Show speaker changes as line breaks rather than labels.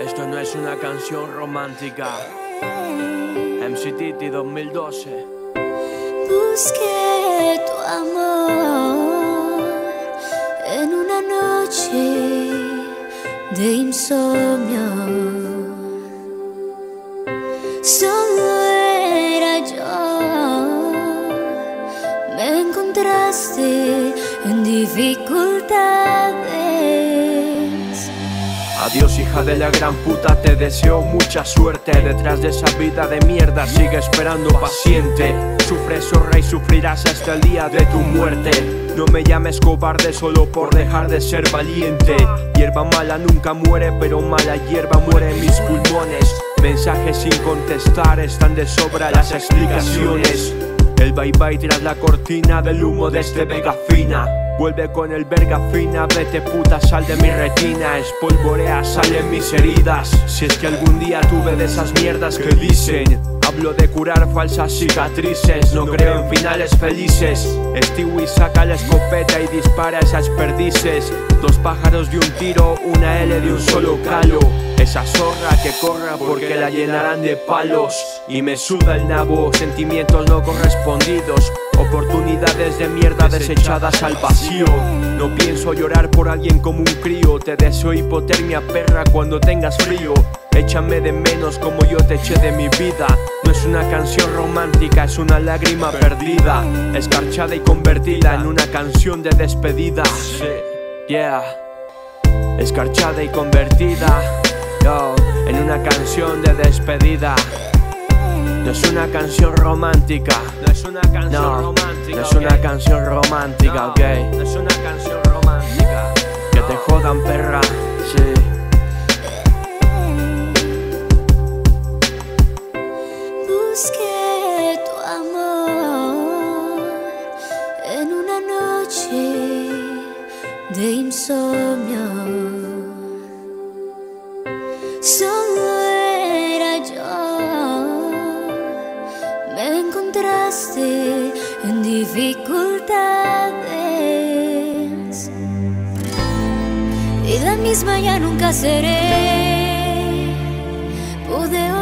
Esto no es una canción romántica. MC Titi 2012.
Busqué tu amor en una noche de insomnio. Solo era yo. Me encontraste en dificultades.
Adiós hija de la gran puta, te deseo mucha suerte. Detrás de esa vida de mierda sigue esperando paciente. Sufres, zorra y sufrirás hasta el día de tu muerte. No me llames cobarde solo por dejar de ser valiente. Hierba mala nunca muere, pero mala hierba muere en mis pulmones. Mensajes sin contestar, están de sobra las explicaciones El bye bye tras la cortina del humo de este Vega Fina. Vuelve con el verga fina, vete puta, sal de mi retina. Espolvorea, salen mis heridas. Si es que algún día tuve de esas mierdas que dicen. Hablo de curar falsas cicatrices No creo en finales felices. Stewie saca la escopeta y dispara esas perdices. Dos pájaros de un tiro, una L de un solo calo esa zorra que corra porque la llenarán de palos Y me suda el nabo, sentimientos no correspondidos Oportunidades de mierda desechadas al vacío. No pienso llorar por alguien como un crío. Te deseo hipotermia perra cuando tengas frío. Échame de menos como yo te eché de mi vida. No es una canción romántica, es una lágrima perdida. Escarchada y convertida en una canción de despedida. Yeah. Escarchada y convertida yo, en una canción de despedida. No es una canción romántica. No es una canción romántica. No es una canción romántica, ok. No es una canción romántica. Que te jodan, perra. Sí.
Busqué tu amor en una noche de insomnio solo era yo. Me encontraste en dificultades y la misma ya nunca seré. Pude